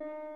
you